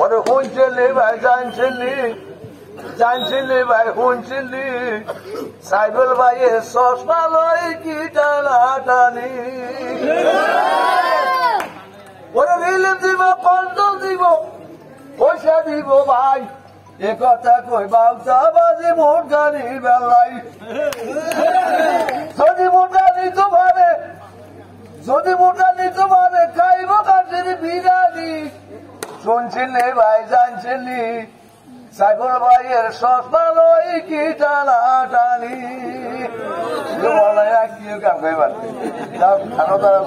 ওরে শুনছিলি ভাই, জানছিলি? জানছিলি ভাই শুনছিলি সাইবুল ভাইয়ের চশমা লই কি টানা টানি ওরে রিলিফ দিব, কন্ট্রোল দিব, পয়সা দিব ভাই। এ কথা কই বাউতা বাজি মোট গানির বেলাই যদি মোটা নিতে পারে যদি মোটা নিতে পারে খাইব কাছের বিরিয়ানি শুনছিলি ভাই জানছিলি সাইফুল ভাইয়ের সস্তা লই কি টানা টানি বলে কি খাইবার খানো তারা